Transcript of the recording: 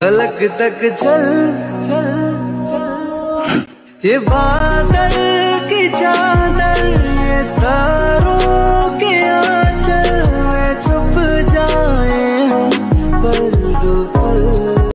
अलग तक चल चल चल। ये बादल की चादर, ये तारों के आंचल में छुप जाए पल दो पल।